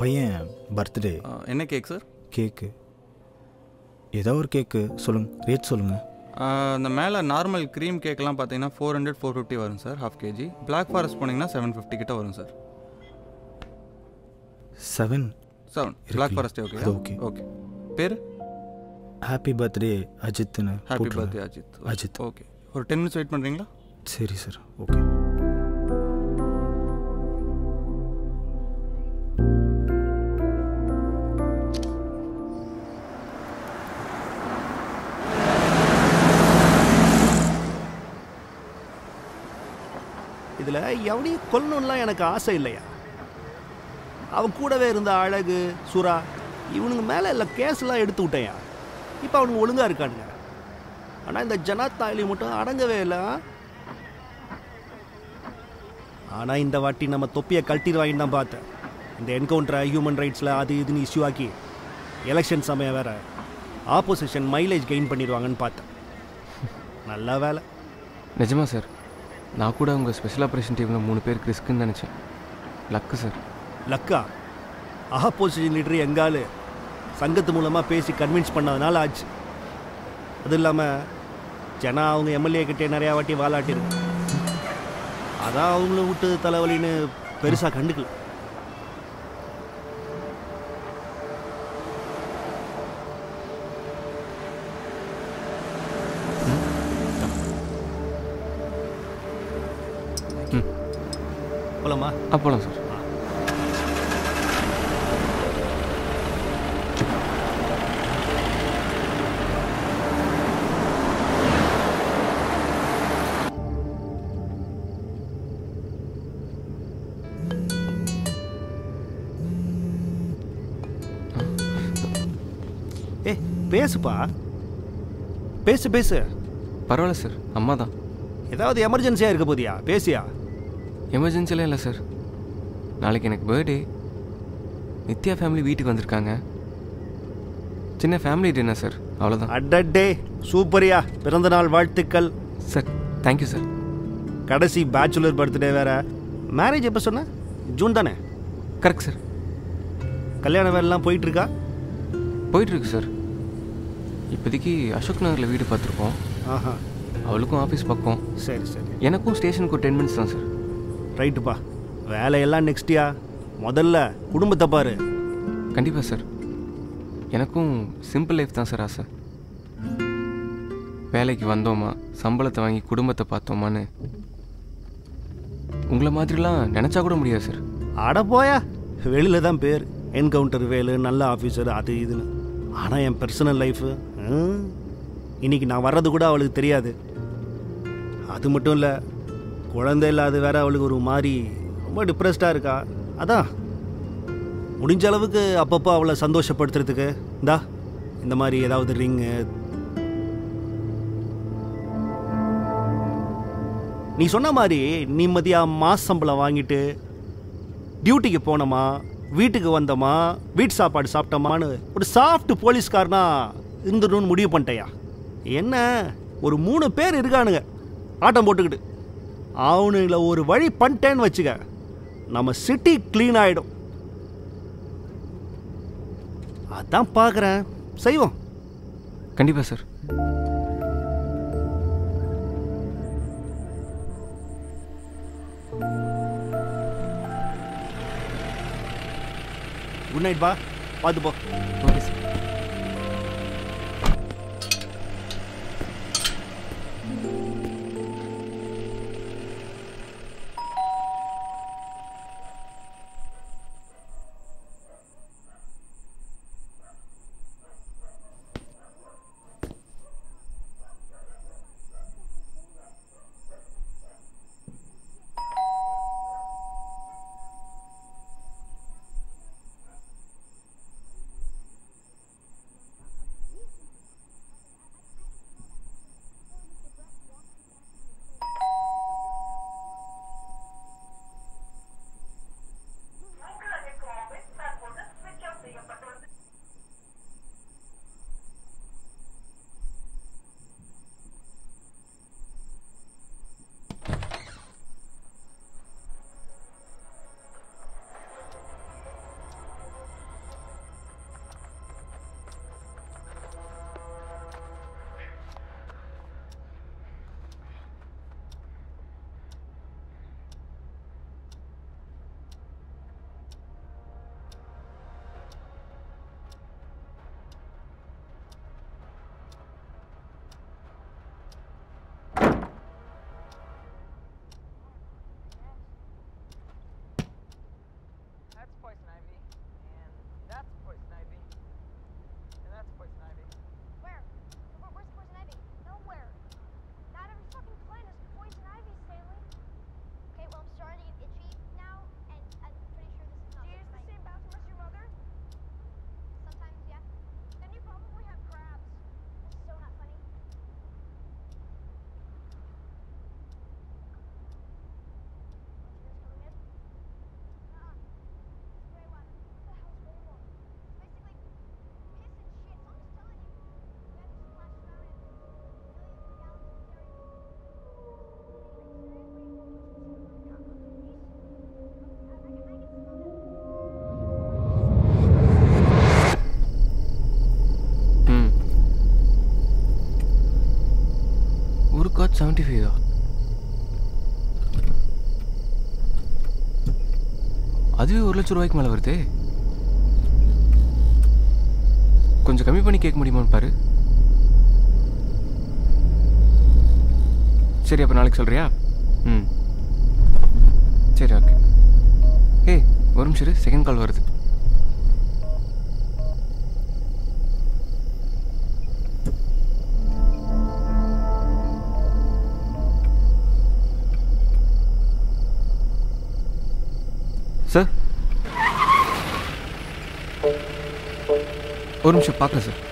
பையன் பர்த்டே. என்ன cake sir கேக்கு. ஏதோ ஒரு கேக்கு. சொல்லுங்கள் ரேட் சொல்லுங்கள் அந்த மேலே நார்மல் க்ரீம் கேக்லாம் பார்த்தீங்கன்னா ஃபோர் ஹண்ட்ரட் ஃபோர் ஃபிஃப்டி வரும் sir half KG black forest போனீங்கன்னா செவன் ஃபிஃப்டி கிட்ட வரும் sir seven seven black forest okay okay. Okay பேர்? Happy birthday அஜித்னு happy. Birthday Ajith. Ajith. Okay ஒரு டென் மினிட்ஸ் வெயிட் பண்ணுறீங்களா சரி சார் ஓகே கொல்லணும்லாம் எனக்கு ஆசை இல்லையா? அவன் கூடவே இருந்த அழகு சுறா இவனுங்க மேலே இல்லை கேஸ்லாம் எடுத்து விட்டேயா இப்போ அவனுங்க ஒழுங்காக இருக்கானுங்க. ஆனால் இந்த ஜனாத்தாயிலி மட்டும் அடங்கவே இல்லை. ஆனால் இந்த வாட்டி நம்ம தொப்பியை கழட்டிடுவாங்கன்னு தான் பார்த்தேன். இந்த என்கவுண்டரை ஹியூமன் ரைட்ஸில் அது இதுன்னு இஷ்யூ ஆக்கி எலெக்ஷன் சமயம் வேற ஆப்போசிஷன் மைலேஜ் கெயின் பண்ணிடுவாங்கன்னு பார்த்தேன். நல்ல வேலை. நிஜமா சார்? நான் கூட உங்கள் ஸ்பெஷல் ஆப்ரேஷன் டீமில் மூணு பேருக்கு ரிஸ்க்குன்னு நினச்சேன். லக்கு சார் லக்கா ஆப்போசிஷன் லீடர் எங்காலு சங்கத்து மூலமாக பேசி கன்வின்ஸ் பண்ணதுனால ஆச்சு. அது இல்லாமல் ஜனா அவங்க எம்எல்ஏ கிட்டே நிறையா வாட்டி வாலாட்டிருக்கு. அதான் அவங்கள விட்டு தலைவலின்னு பெருசாக கண்டுக்கல. போலாமா? அப்போலாம் சார். ஏ பேசுப்பா. பேசு பேசு. பரவாயில்ல சார் அம்மா தான் ஏதாவது எமர்ஜென்சியாக இருக்க போதியா பேசியா? எமர்ஜென்சிலாம் இல்லை சார் நாளைக்கு எனக்கு பர்த்டே நித்யா ஃபேமிலி வீட்டுக்கு வந்திருக்காங்க. சின்ன ஃபேமிலி டின்னர் சார் அவ்வளோதான் அடடே சூப்பரியா. பிறந்தநாள் வாழ்த்துக்கள். சார் தேங்க்யூ சார் கடைசி பேச்சுலர் பர்த்டே வேற. மேரேஜ் எப்போ சொன்ன? ஜூன் தானே? கரெக்ட் சார் கல்யாண வேலைலாம் போயிட்டு இருக்கா போயிட்டுருக்கு சார் இப்போதைக்கு அசோக் நகரில் வீடு பார்த்துருக்கோம். ஆஹா. அவளுக்கும் ஆஃபீஸ் பக்கம். சரி சரி. எனக்கும் ஸ்டேஷனுக்கு ஒரு டென் மினிட்ஸ் தான் சார் ரைட்டுப்பா வேலையெல்லாம் நெக்ஸ்டியா முதல்ல குடும்பத்தை பாரு. கண்டிப்பாக சார் எனக்கும் சிம்பிள் லைஃப் தான் சார் ஆசை. வேலைக்கு வந்தோமா சம்பளத்தை வாங்கி குடும்பத்தை பார்த்தோமான்னு. உங்களை மாதிரிலாம் நினச்சா கூட முடியாது சார் அட போயா. வெளியில தான் பேர். என்கவுண்டர் வேலு நல்ல ஆஃபீஸர் அது இதுன்னு. ஆனால் என் பர்சனல் லைஃபு இன்னைக்கு நான் வர்றது கூட அவளுக்கு தெரியாது. அது மட்டும் இல்லை குழந்தை இல்லாத வேற அவளுக்கு ஒரு மாதிரி ரொம்ப டிப்ரெஸ்டாக இருக்கா? அதான். முடிஞ்ச அளவுக்கு அப்பப்போ அவளை சந்தோஷப்படுத்துறதுக்கு. இந்தா இந்த மாதிரி ஏதாவது ரிங்கு நீ சொன்ன மாதிரி நிம்மதியாக மாச சம்பளம் வாங்கிட்டு டியூட்டிக்கு போனோமா வீட்டுக்கு வந்தோமா வீட்டு சாப்பாடு சாப்பிட்டோமான்னு ஒரு சாஃப்ட் போலீஸ்காரனா இருந்துடணும்னு முடிவு பண்ணிட்டேயா? என்ன? ஒரு மூணு பேர் இருக்கானுங்க. ஆட்டம் போட்டுக்கிட்டு. அவனுங்கள ஒரு வழி பண்ணிட்டேன்னு வச்சுக்க நம்ம சிட்டி க்ளீன் ஆகிடும் அதான் பார்க்குறேன். செய்வோம். கண்டிப்பாக சார் குட் நைட் பா பார்த்து போ. அதுவே ஒரு லட்சம் ரூபாய்க்கு மேலே வருதே. கொஞ்சம் கம்மி பண்ணி கேட்க முடியுமான்னு பாரு. சரி அப்போ நாளைக்கு சொல்கிறியா ம். சரி ஓகே ஏய் ஒரு நிமிஷம் செகண்ட் கால் வருது. சார்? ஒரு நிமிஷம் பார்க்குறேன் சார். சார்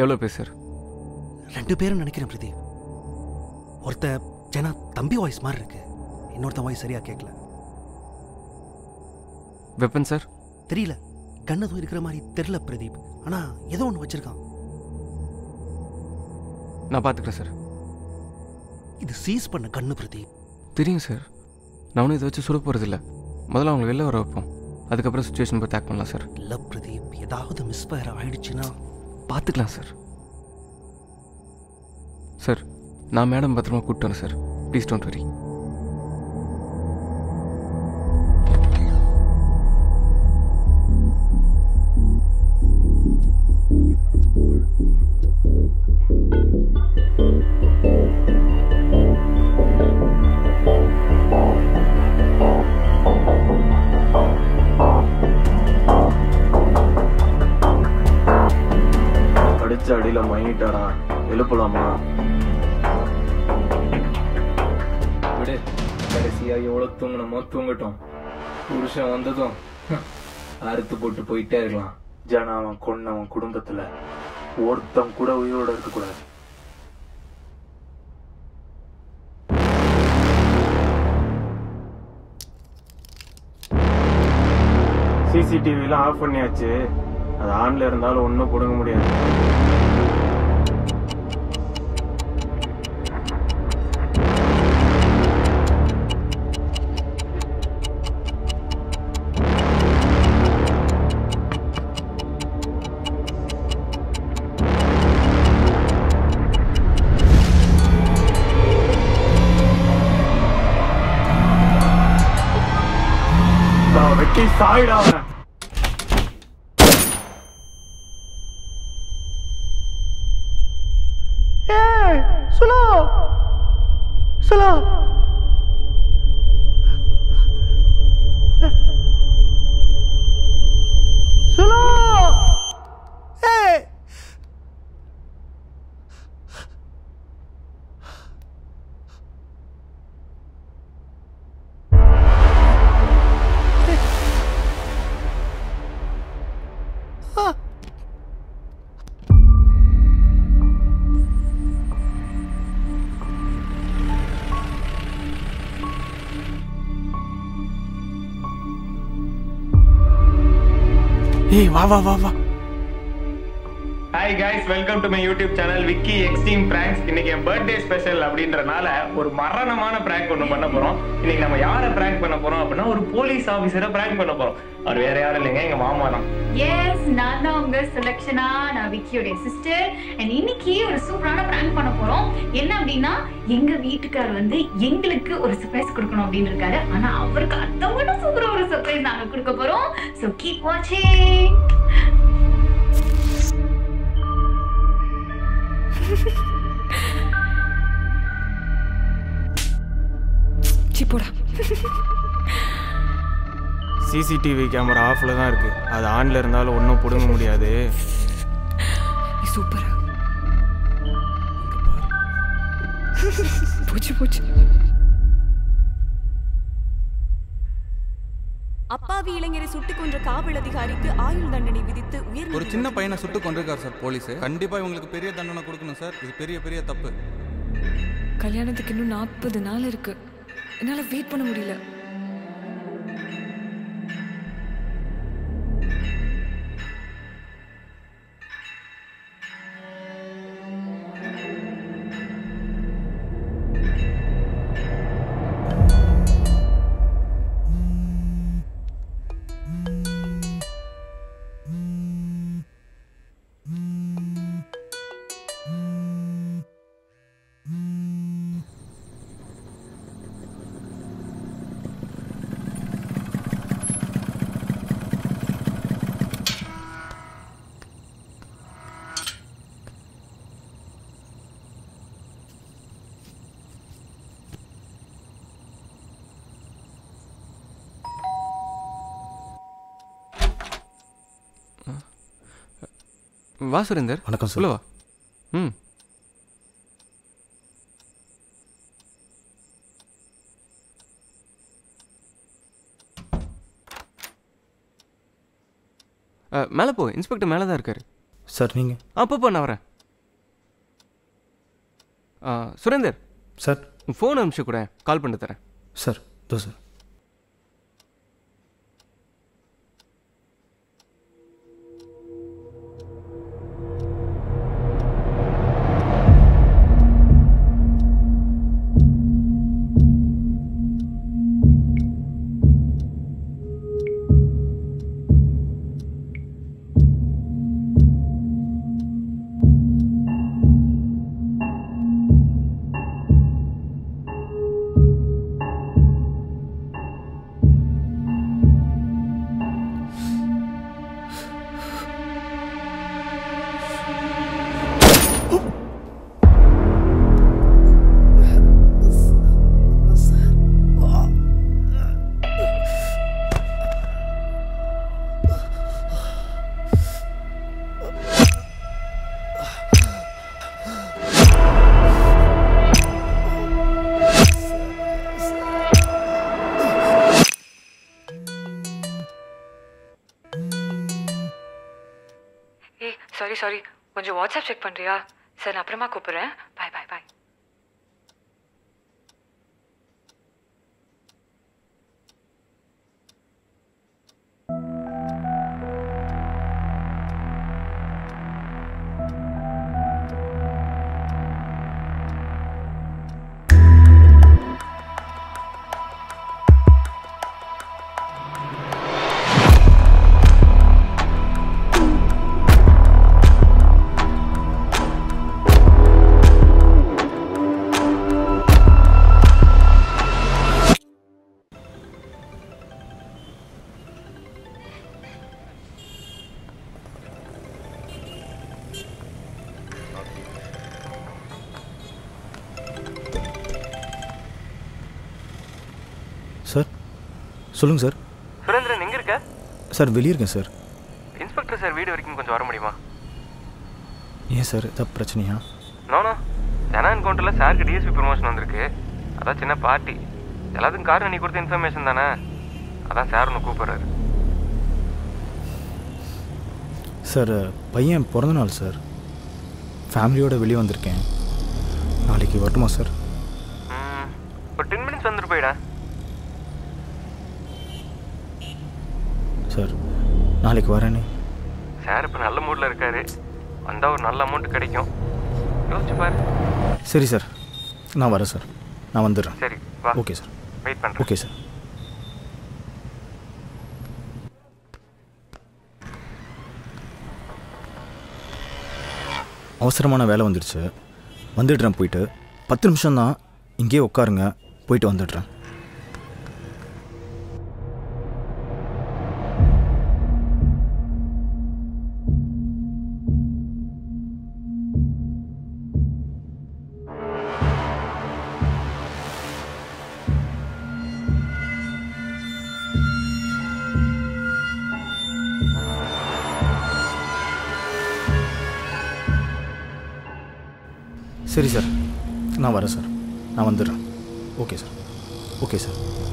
எவ்வளோ பேர் சார்? ரெண்டு பேரும் நினைக்கிறேன் பிரதீப். ஒருத்த ஜனா தம்பி வாய்ஸ் மாதிரி இருக்கு. இன்னொருத்த வாய்ஸ் சரியா கேட்கல வெப்பன் சார் தெரியல. கண்ணதும் இருக்கிற மாதிரி தெரியல பிரதீப். ஆனா ஏதோ ஒன்று வச்சிருக்கான். நான் பார்த்துக்கிறேன் சார் இது சீஸ் பண்ண கண்ணு பிரதீப். தெரியும் சார் நான் ஒன்றும் இதை வச்சு சுட போகிறதில்ல முதல்ல அவங்களை வெளில வர வைப்போம். அதுக்கப்புறம் சுச்சுவேஷன் பார்த்து ஆக்ட் பண்ணலாம் சார் இல்ல பிரதீப். ஏதாவது மிஸ் ஃபயர் ஆயிடுச்சுன்னா பார்த்துக்கலாம் சார். சார் நான் மேடம் பத்திரமா கூப்பிட்டு வரேன் சார். ப்ளீஸ் டோன்ட் வரி அடிச்ச அடியில மயங்கிட்டாடா. எழுப்பலாமா? விடு. கடைசியா எவ்வளவு தூங்கணுமோ தூங்கட்டும். புருஷன் வந்ததும் அறுத்து போட்டு போயிட்டே இருக்கலாம். ஜன அவன் கொன்னவன் குடும்பத்துல. ஒருத்தன் கூட உயிரோட இருக்க கூடாது. சிசிடிவிலாம் ஆஃப் பண்ணியாச்சு. அது ஆண்ல இருந்தாலும் ஒன்றும் பிடுங்க முடியாது. நான் வெட்டி சாயிடா 色狼 ஏய் வா வா வா வா. Hi guys welcome to my YouTube channel Vicky extreme pranks இன்னைக்கு என் பர்த்டே ஸ்பெஷல் அப்படின்றனால ஒரு மரணமான பிராங்க் ஒன்று பண்ண போறோம். இன்னைக்கு நம்ம யாரை பிராங்க் பண்ண போறோம் அப்படின்னா ஒரு போலீஸ் ஆஃபீஸரை பிராங்க் பண்ண போறோம். அவர் வேற யாரும் இல்லைங்க எங்க மாமா தான். எஸ் நான் தான் உங்க சுலக்ஷனா நான் விக்கியோட சிஸ்டர் அண்ட் இன்னைக்கு ஒரு சூப்பரான பிராங்க் பண்ண போறோம். என்ன அப்படின்னா எங்க வீட்டுக்கார் வந்து எங்களுக்கு ஒரு சர்ப்ரைஸ் கொடுக்கணும் அப்படின்னு இருக்காரு. ஆனா அவருக்கு அதை சூப்பரா ஒரு சர்ப்ரைஸ் நாங்க கொடுக்க போறோம். சோ கீப் வாட்சிங் சிசிடிவி கேமரா ஆஃப்ல தான் இருக்கு. அது ஆன்ல இருந்தாலும் ஒன்றும் பிடுங்க முடியாது. சூப்பரா போச்சு போச்சு. சுட்டுக் கொன்ற காவல் அதிகாரிக்கு ஆயுள் தண்டனை விதித்து உயர் ஒரு சின்ன பையனை சுட்டு கொண்டிருக்கார் சார் போலீஸ். கண்டிப்பா இவங்களுக்கு பெரிய தண்டனை கொடுக்கணும் சார். இது பெரிய பெரிய தப்பு. கல்யாணத்துக்கு இன்னும் நாற்பது நாள் இருக்கு. என்னால வெயிட் பண்ண முடியல. வா சுரேந்தர். வணக்கம் சொல்லுவா ம். மேலே போ. இன்ஸ்பெக்டர் மேலே தான் இருக்காரு. சார் நீங்கள் அப்பப்போ நான் வரேன். சுரேந்தர். சார். ஃபோன் அனுப்பிச்சு கூட கால் பண்ணிட்டு தரேன். சார் தோ சார். வாட்ஸ்அப் செக் பண்றியா? சரி நான் அப்புறமா கூப்பிடுறேன். பாய் சொல்லுங்கள் சார். சுரேந்திரன் எங்கே இருக்க? சார் வெளியே இருக்கேன் சார். இன்ஸ்பெக்டர் சார் வீடு வரைக்கும் கொஞ்சம் வர முடியுமா? ஏன் சார் ஏதாவது பிரச்சனையா? நோனோ ஜனா என்கவுண்டரில் சாருக்கு டிஎஸ்பி ப்ரொமோஷன் வந்திருக்கு. அதான் சின்ன பார்ட்டி எல்லாத்துக்கும் காரணம் நீ கொடுத்த இன்ஃபர்மேஷன் தானே? அதான் சார் ஒன்று கூப்பிட்றாரு. சார் பையன் பிறந்த நாள் சார். ஃபேமிலியோட வெளியே வந்திருக்கேன். நாளைக்கு வரட்டுமா சார்? ஒரு டென் மினிட்ஸ் வந்துட்டு போயிடா. சார். நாளைக்கு வரேன்னு சார் இப்போ நல்ல மூடில் இருக்காரு. வந்தால் ஒரு நல்ல அமௌண்ட் கிடைக்கும். யோசிச்சு பாரு. சரி சார். நான் வரேன் சார். நான் வந்துடுறேன். சரி வா. Okay sir. வெயிட் பண்ணுறேன் ஓகே சார். அவசரமான வேலை வந்துடுச்சு. வந்துடுறேன் போயிட்டு. பத்து நிமிஷம் தான் இங்கேயே உட்காருங்க. போயிட்டு வந்துடுறேன். சரி சார். நான் வரேன் சார். நான் வந்துடுறேன். Okay sir. Okay sir.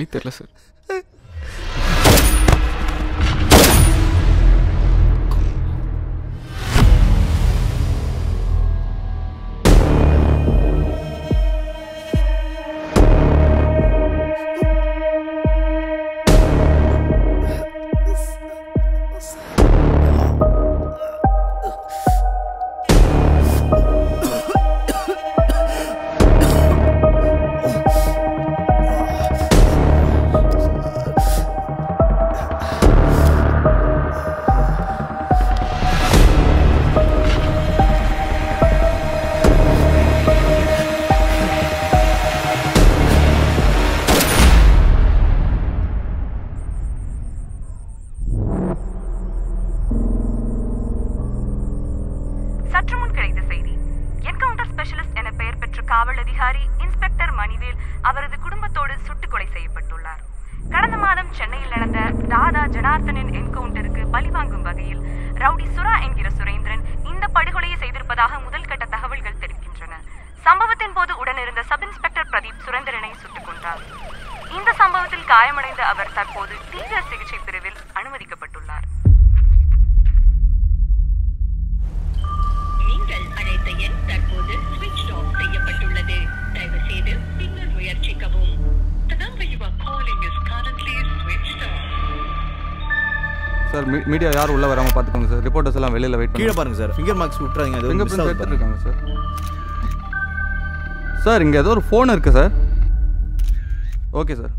வேறு வழி தெரில அதிகாரி இன்ஸ்பெக்டர் மணிவேல் அவரது குடும்பத்தோடு சுட்டுக் கொலை செய்யப்பட்டுள்ளார். கடந்த மாதம் சென்னையில் நடந்த தாதா ஜனார்த்தனின் என்கவுண்டருக்கு பழிவாங்கும் வகையில் ரவுடி சுரா என்கிற சுரேந்திரன் இந்த படுகொலையை செய்திருப்பதாக முதல்கட்ட தகவல்கள் தெரிவிக்கின்றன. சம்பவத்தின் போது உடனிருந்த சப் இன்ஸ்பெக்டர் பிரதீப் சுரேந்திரனை சுட்டுக் கொண்டார் இந்த சம்பவத்தில் காயமடைந்த அவர் தற்போது தீவிர சிகிச்சை பிரிவில் அனுமதிக்கப்பட்டுள்ளார். நீங்கள் அழைத்த எண் தற்போது ஸ்விட்ச் ஆஃப் செய்யப்பட்டுள்ளது. தயவு செய்து பின்னர் முயற்சிக்கவும். சார் மீடியா யாரும் உள்ளே வராமல் பார்த்துக்கோங்க சார் ரிப்போர்ட்டர்ஸ் எல்லாம் வெளியில் வெயிட் கீழே பாருங்க சார் ஃபிங்கர் மார்க்ஸ் விட்டுறாதீங்க அது ஃபிங்கர் பிரிண்ட். இருக்காங்க சார் சார் இங்கே ஏதோ ஒரு ஃபோன் இருக்குது சார் ஓகே சார்